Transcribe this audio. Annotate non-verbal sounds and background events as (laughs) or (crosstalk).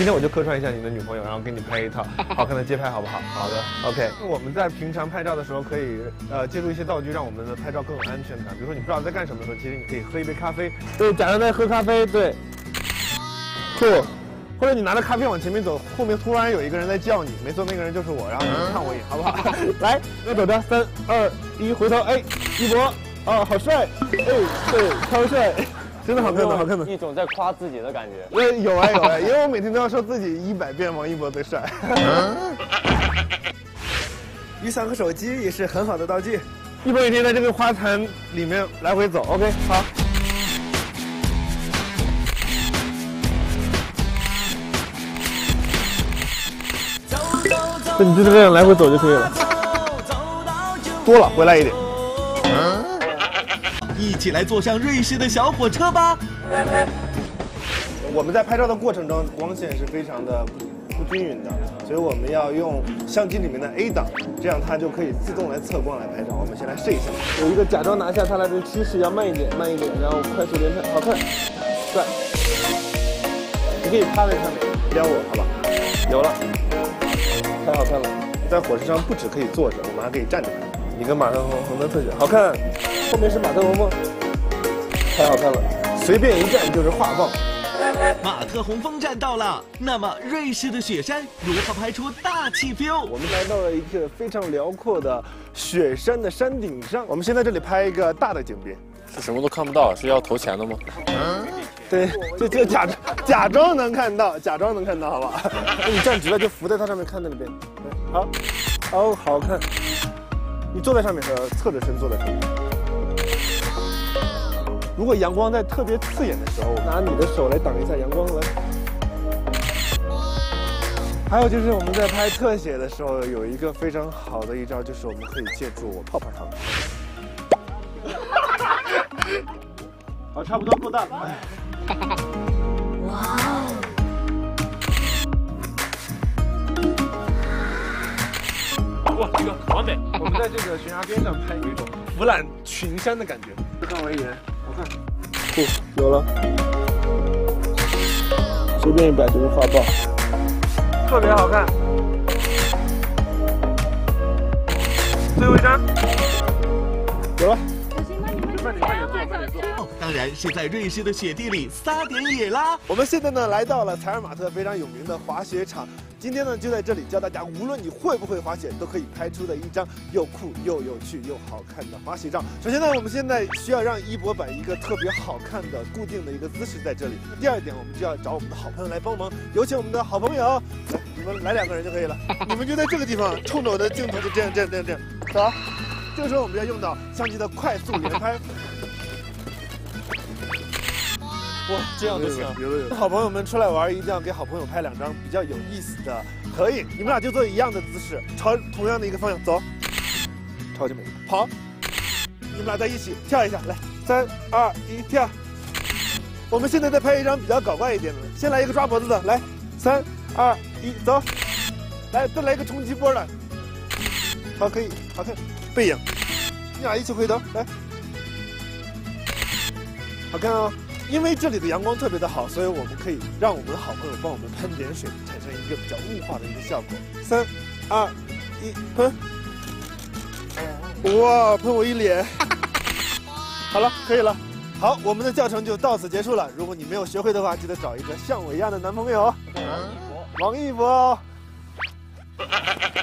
今天我就客串一下你的女朋友，然后给你拍一套 (laughs) 好看的街拍，好不好？好的，OK。我们在平常拍照的时候，可以呃借助一些道具，让我们的拍照更有安全感。比如说你不知道在干什么的时候，其实你可以喝一杯咖啡，对，假装在喝咖啡，对，酷。或者你拿着咖啡往前面走，后面突然有一个人在叫你，没错，那个人就是我，然后你看我一眼，好不好？(laughs) 来，那走着，三二一，回头，哎，一博，哦，好帅，哎，对，超帅，真的好看的，好看的，一种在夸自己的感觉。呃，有啊有啊，因为我每天都要说自己一百遍王一博最帅。(laughs) 雨伞和手机也是很好的道具，一博每天在这个花坛里面来回走，OK，好。你就这样来回走就可以了，多了回来一点。一起来坐上瑞士的小火车吧。我们在拍照的过程中，光线是非常的不均匀的，所以我们要用相机里面的 A 档，这样它就可以自动来测光来拍照。我们先来试一下，有一个假装拿下它来的趋势，要慢一点，慢一点，然后快速连拍，好看，帅。你可以趴在上面撩我，好吧？有了。太好看了，在火车上不止可以坐着，我们还可以站着看。你跟马特洪洪的特写，好看。后面是马特洪峰，太好看了，随便一站就是画报。马特洪峰站到了，那么瑞士的雪山如何拍出大气 feel？我们来到了一个非常辽阔的雪山的山顶上，我们先在这里拍一个大的景别。是什么都看不到，是要投钱的吗？嗯，对，就就假装假装能看到，假装能看到，好不好？那你站直了就扶在它上面看那里边，好，哦好看。你坐在上面，呃，侧着身坐在上面。如果阳光在特别刺眼的时候，拿你的手来挡一下阳光来。还有就是我们在拍特写的时候，有一个非常好的一招，就是我们可以借助我泡泡糖。(laughs) 好，差不多够大了。(laughs) 哇，这个完美！我们在这个悬崖边上拍，有一种俯览群山的感觉。看我一眼，好看。酷，有了。随便一摆就是画报，特别好看。最后一张，有了。当然是在瑞士的雪地里撒点野啦！我们现在呢来到了采尔马特非常有名的滑雪场，今天呢就在这里教大家，无论你会不会滑雪，都可以拍出的一张又酷又有趣又好看的滑雪照。首先呢，我们现在需要让一博摆一个特别好看的固定的一个姿势在这里。第二点，我们就要找我们的好朋友来帮忙，有请我们的好朋友，来，你们来两个人就可以了。(laughs) 你们就在这个地方，冲着我的镜头就这样这样这样这样，走。这个时候我们要用到相机的快速连拍。哇，这样就行。好朋友们出来玩，一定要给好朋友拍两张比较有意思的合影。你们俩就做一样的姿势，朝同样的一个方向走，超级美。跑，你们俩在一起跳一下，来，三二一，跳。我们现在再拍一张比较搞怪一点的，先来一个抓脖子的，来，三二一，走。来，再来一个冲击波的。好，可以，好看。背影，你俩一起回头来，好看哦。因为这里的阳光特别的好，所以我们可以让我们的好朋友帮我们喷点水，产生一个比较雾化的一个效果。三、二、一，喷！哇，喷我一脸！(laughs) 好了，可以了。好，我们的教程就到此结束了。如果你没有学会的话，记得找一个像我一样的男朋友。王一博。王一博。